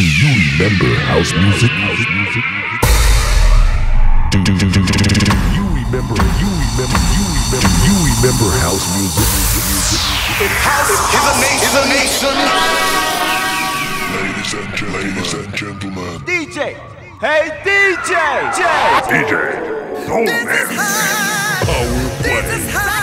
Do you remember house music? House music? Do, do, do, do, do, do, do you remember? You remember? You remember? You remember house music? House is a nation. Is a nation. Ladies and gentlemen, ladies and gentlemen, DJ! Hey DJ! J! DJ Coleman Power Play. Nobody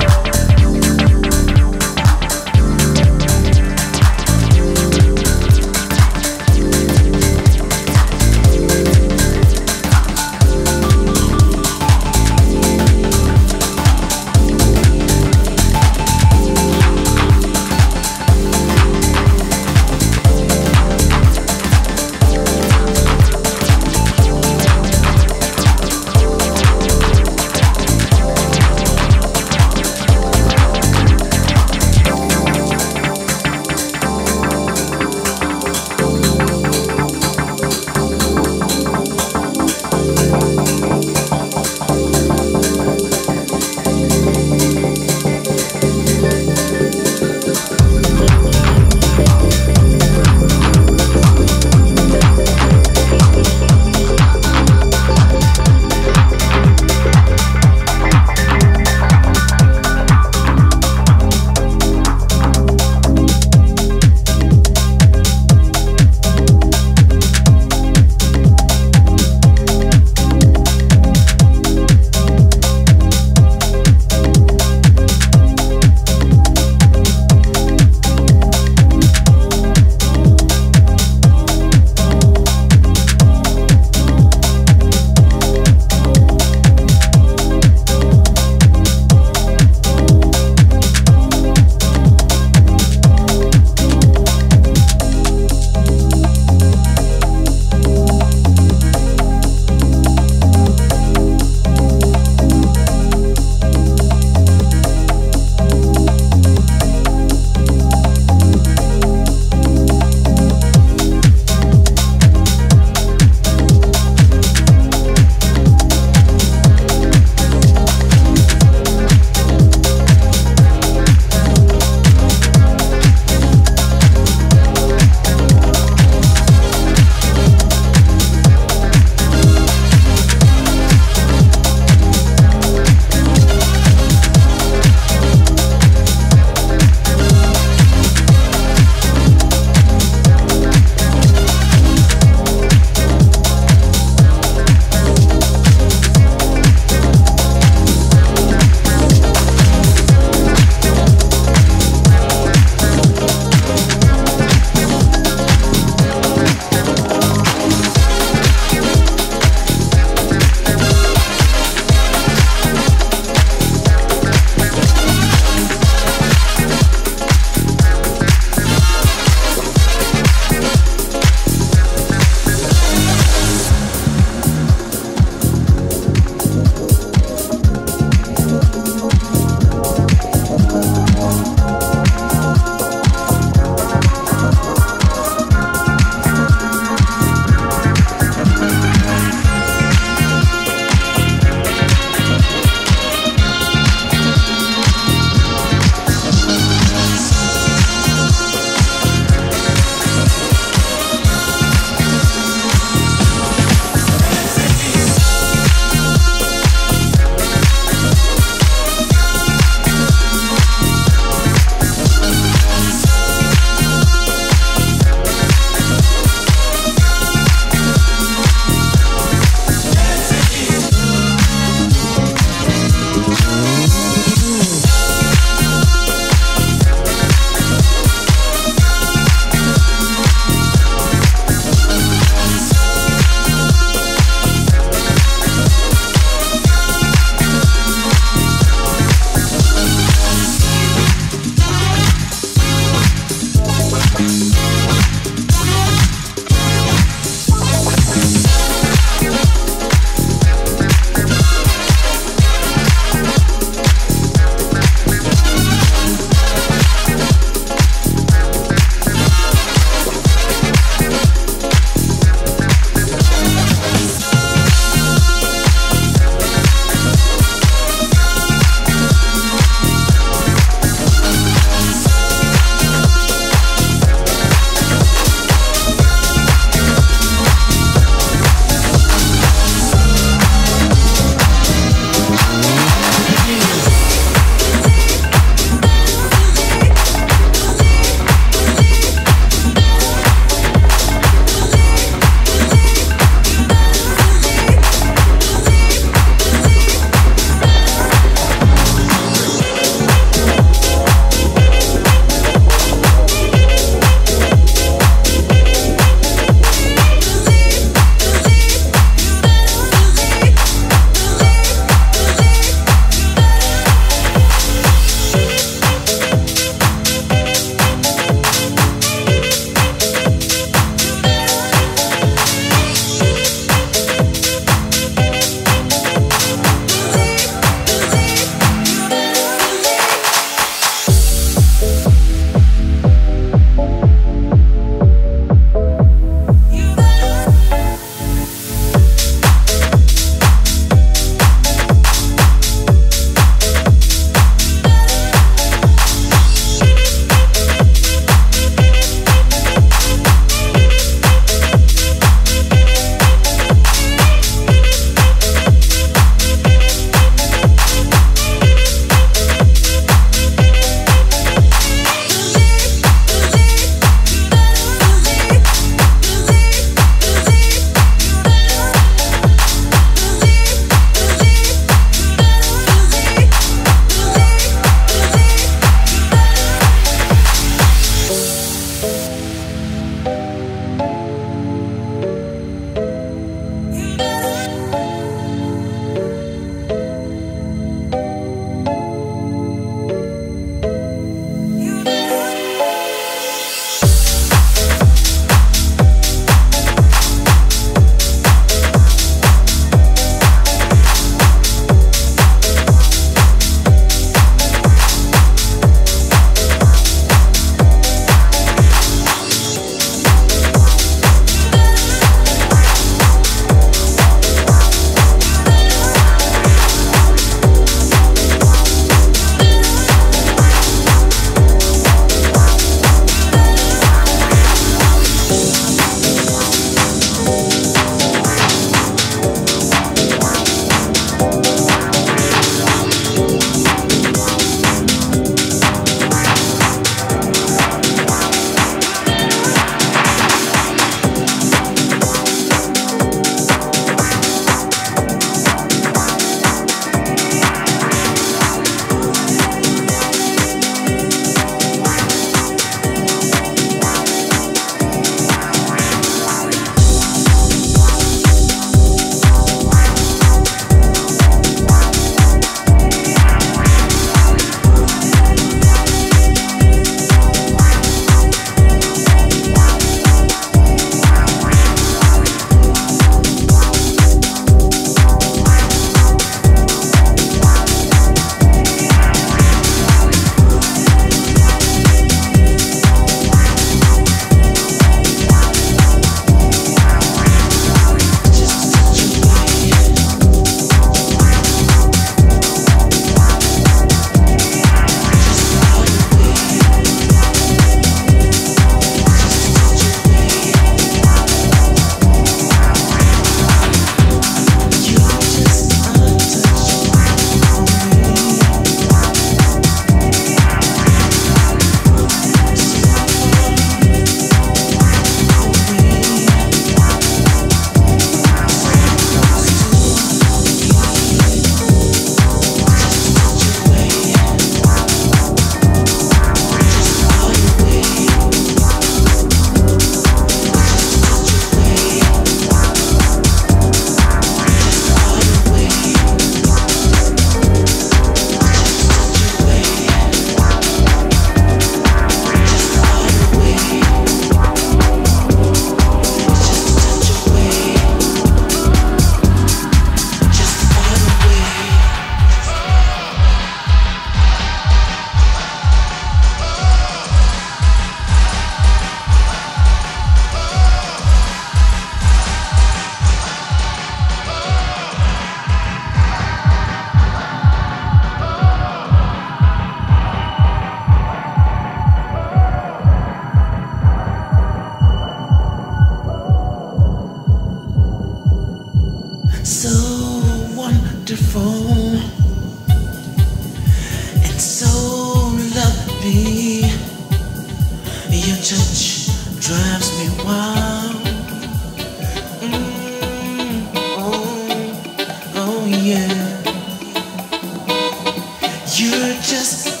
Just